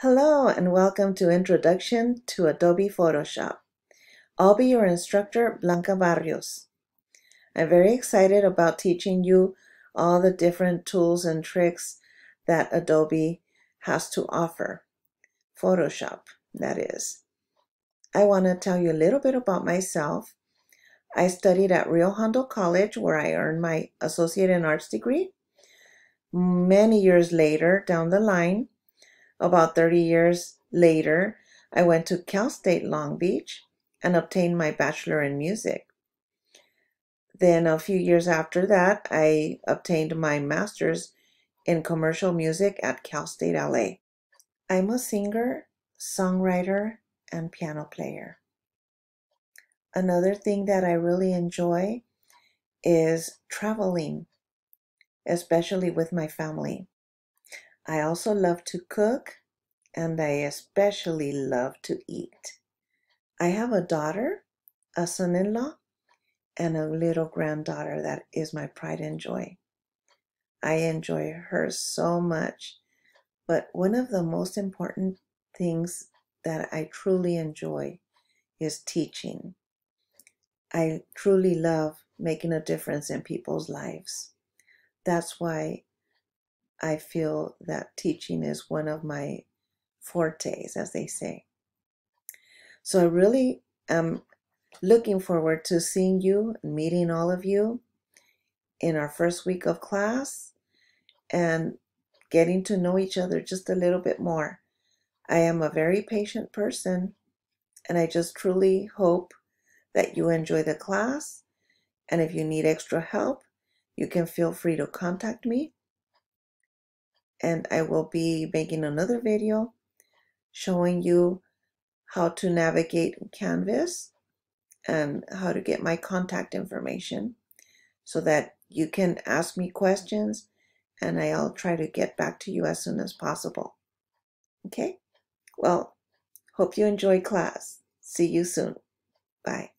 Hello and welcome to Introduction to Adobe Photoshop. I'll be your instructor, Blanca Barrios. I'm very excited about teaching you all the different tools and tricks that Adobe has to offer. Photoshop, that is. I want to tell you a little bit about myself. I studied at Rio Hondo College where I earned my Associate in Arts degree. Many years later, down the line, about 30 years later, I went to Cal State Long Beach and obtained my bachelor in music. Then, a few years after that, I obtained my master's in commercial music at Cal State LA. I'm a singer, songwriter, and piano player. Another thing that I really enjoy is traveling, especially with my family. I also love to cook and I especially love to eat. I have a daughter, a son in law, and a little granddaughter that is my pride and joy. I enjoy her so much. But one of the most important things that I truly enjoy is teaching. I truly love making a difference in people's lives. That's why I feel that teaching is one of my fortes, as they say. So I really am looking forward to seeing you and meeting all of you in our first week of class and getting to know each other just a little bit more. I am a very patient person and I just truly hope that you enjoy the class. And if you need extra help, you can feel free to contact me and I will be making another video showing you how to navigate Canvas and how to get my contact information so that you can ask me questions and I'll try to get back to you as soon as possible. Okay? Well, hope you enjoy class. See you soon. Bye.